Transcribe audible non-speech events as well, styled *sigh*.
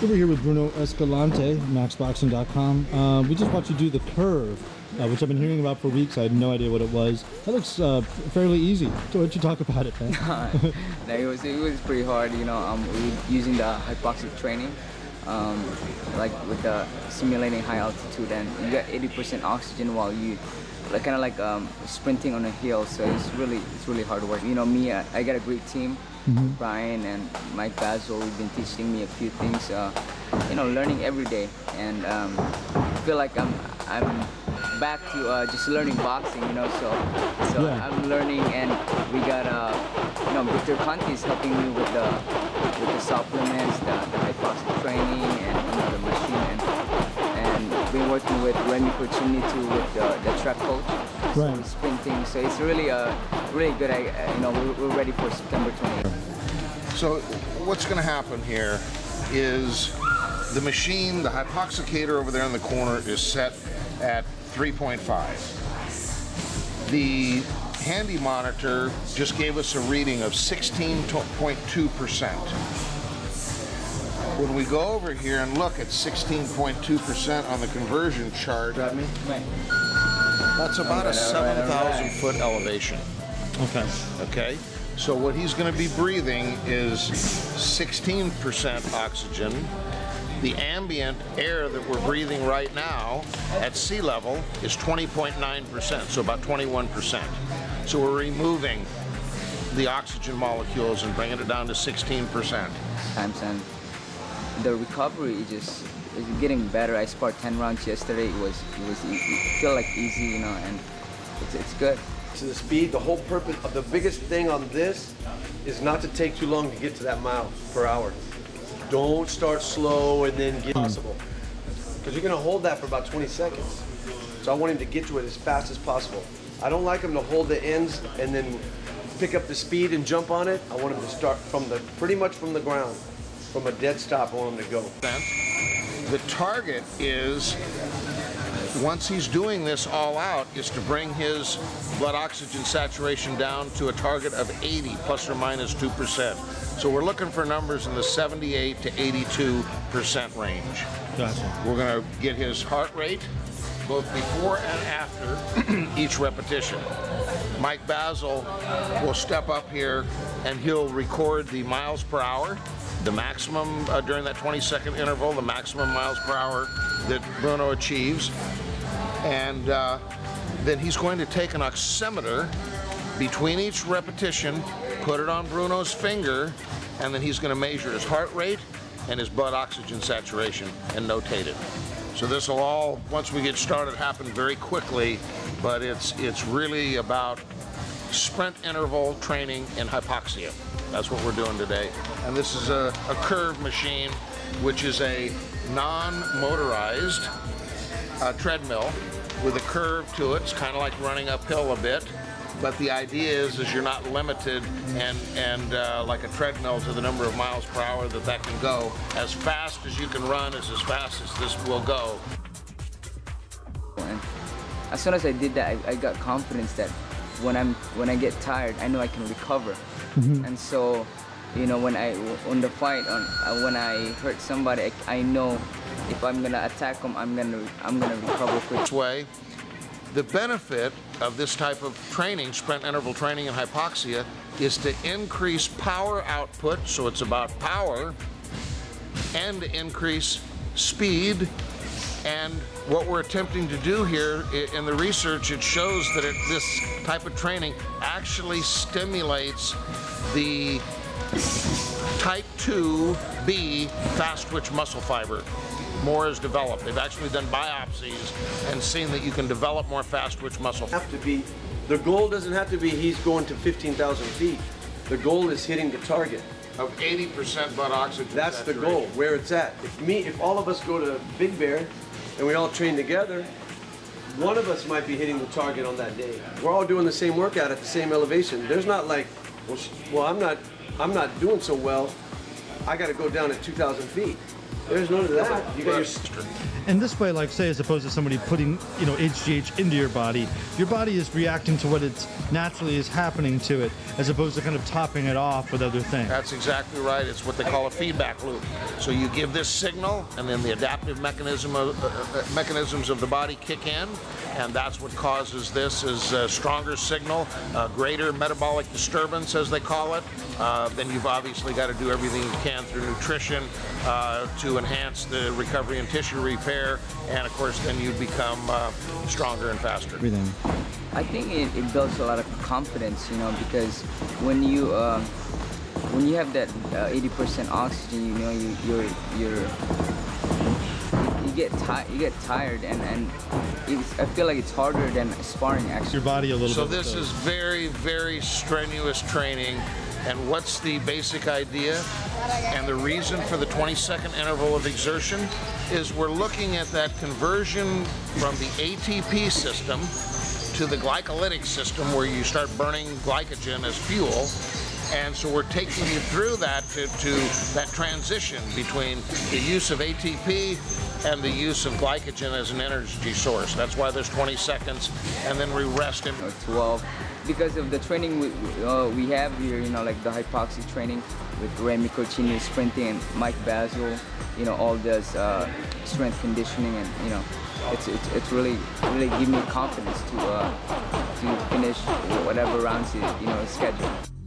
We're here with Bruno Escalante, maxboxing.com. Uh, we just watched you do the curve, uh, which I've been hearing about for weeks. I had no idea what it was. That looks uh, fairly easy. So why don't you talk about it, man? *laughs* no, it was it was pretty hard. You know, um, using the hypoxic training, um, like with the simulating high altitude, and you get 80% oxygen while you like kind of like um, sprinting on a hill. So it's really it's really hard work. You know, me, I, I got a great team. Mm-hmm. Brian and Mike Bazzel, we've been teaching me a few things. Uh, you know, learning every day, and um, I feel like I'm I'm back to uh, just learning boxing. You know, so so yeah. I'm learning, and we got uh, you know Victor Conte is helping me with the with the supplements, the, the working with Remy Korchemny too with the, the track coach right. sprinting. So it's really a uh, really good. Uh, you know, we're, we're ready for September 20th. So what's going to happen here is the machine, the hypoxicator over there in the corner is set at 3.5. The handy monitor just gave us a reading of 16.2%. When we go over here and look at 16.2% on the conversion chart, that's about a 7,000 foot elevation. Okay. Okay. So what he's going to be breathing is 16% oxygen. The ambient air that we're breathing right now at sea level is 20.9%, so about 21%. So we're removing the oxygen molecules and bringing it down to 16%. Times and the recovery is just it's getting better. I sparred 10 rounds yesterday. It was it was it feel like easy, you know, and it's it's good. To the speed, the whole purpose of the biggest thing on this is not to take too long to get to that mile per hour. Don't start slow and then get possible. Because you're gonna hold that for about 20 seconds. So I want him to get to it as fast as possible. I don't like him to hold the ends and then pick up the speed and jump on it. I want him to start from the pretty much from the ground. From a dead stop, on want him to go. The target is, once he's doing this all out, is to bring his blood oxygen saturation down to a target of 80 plus or minus 2%. So we're looking for numbers in the 78 to 82% range. Gotcha. We're going to get his heart rate both before and after *clears throat* each repetition. Mike Bazzel will step up here and he'll record the miles per hour the maximum uh, during that 20 second interval, the maximum miles per hour that Bruno achieves. And uh, then he's going to take an oximeter between each repetition, put it on Bruno's finger, and then he's going to measure his heart rate and his blood oxygen saturation and notate it. So this will all, once we get started, happen very quickly, but it's, it's really about sprint interval training in hypoxia. That's what we're doing today. And this is a, a curve machine, which is a non-motorized uh, treadmill with a curve to it. It's kind of like running uphill a bit. But the idea is, is you're not limited and, and uh, like a treadmill to the number of miles per hour that that can go. As fast as you can run is as fast as this will go. As soon as I did that, I, I got confidence that when I'm when I get tired, I know I can recover. Mm-hmm. And so, you know, when I on the fight, on uh, when I hurt somebody, I, I, know if I'm gonna attack them, I'm gonna I'm gonna recover quick. This way, the benefit of this type of training, sprint interval training and hypoxia, is to increase power output. So it's about power, and increase speed and what we're attempting to do here in the research, it shows that it, this type of training actually stimulates the type 2B fast twitch muscle fiber. More is developed. They've actually done biopsies and seen that you can develop more fast twitch muscle. Have to be, the goal doesn't have to be he's going to 15,000 feet. The goal is hitting the target of 80% blood oxygen. That's the goal, where it's at. If me, if all of us go to Big Bear and we all train together, one of us might be hitting the target on that day. We're all doing the same workout at the same elevation. There's not like, well, well I'm not, I'm not doing so well. I got to go down at 2,000 feet. There's none of that. You got your. And this way, like say, as opposed to somebody putting, you know, HGH into your body, your body is reacting to what it's naturally is happening to it, as opposed to kind of topping it off with other things. That's exactly right. It's what they call a feedback loop. So you give this signal, and then the adaptive mechanism of, uh, uh, mechanisms of the body kick in, and that's what causes this is a stronger signal, a greater metabolic disturbance, as they call it. Uh, then you've obviously got to do everything you can through nutrition uh, to enhance the recovery and tissue repair, and of course, then you become uh, stronger and faster. Everything. I think it, it builds a lot of confidence, you know, because when you uh, when you have that 80% oxygen, you know, you you're you're you get tired, you get tired, and and it's, I feel like it's harder than sparring actually. Your body a little bit. So bit. this is very, very strenuous training. And what's the basic idea? And the reason for the 20 second interval of exertion is we're looking at that conversion from the ATP system to the glycolytic system where you start burning glycogen as fuel. And so we're taking you through that to, to that transition between the use of ATP and the use of glycogen as an energy source. That's why there's 20 seconds, and then we rest in 12 because of the training we, uh, we have here you know like the hypoxia training with Remy Korchemny sprinting and Mike Bazzel you know all this uh, strength conditioning and you know it's, it's, it's really really give me confidence to uh, to finish whatever rounds you know scheduled.